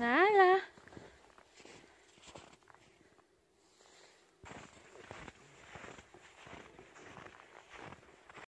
Nala.